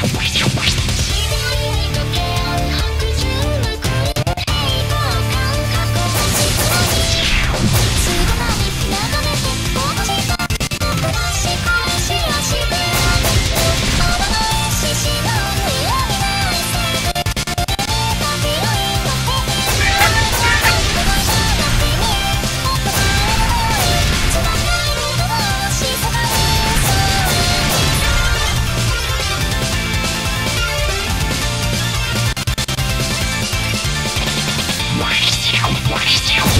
Yeah. Christ, you